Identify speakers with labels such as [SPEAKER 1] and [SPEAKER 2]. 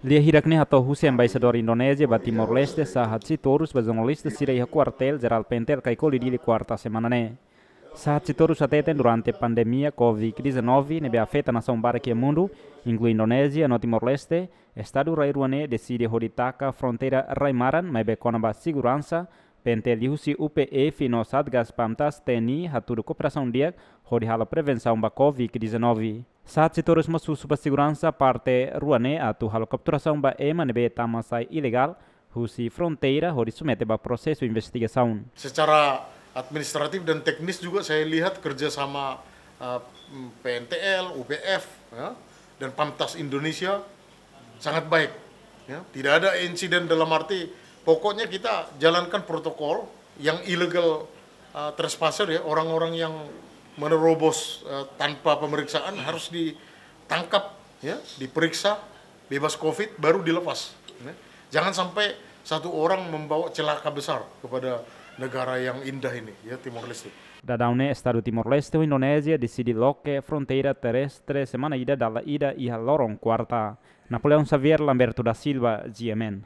[SPEAKER 1] Lia hirakni atau Hussein embaixador Indonésia ba Timor-Leste sahat si torus ba jornalista sirei quartel geral pentel kai koli di quarta semana ne. Saat si torus ateten durante pandemia Covid-19 nebe afeta nação barque mundo, inclui Indonésia no Timor-Leste, Estado Rairuane decide hoditaka fronteira Raimaran, mas becona ba segurança, pentel dihusi UPF no Satgas Pamtas TNI haturu cooperação dia, hodi hala prevenção ba Covid-19. Saat si terus masuk supa segurança parte ruane atu halo capturação ba ema nebe tamasai ilegal, husi fronteira hodi sumete ba prosesu investigação.
[SPEAKER 2] Secara administratif dan teknis juga saya lihat kerjasama uh, PNTL, UPF, ya, dan Pamtas Indonesia sangat baik. Ya. Tidak ada insiden dalam arti pokoknya kita jalankan protokol yang ilegal uh, trespasser ya orang-orang yang menerobos uh, tanpa pemeriksaan harus ditangkap ya diperiksa bebas covid baru dilepas ya. jangan sampai satu orang membawa celaka besar kepada negara yang indah ini ya Timor Leste
[SPEAKER 1] Dadaune Estado Timor-Leste o Indonésia decide loque fronteira terrestre semana ida dalla ida e lorong quarta. Napoleão Xavier Lamberto da Silva, GMN.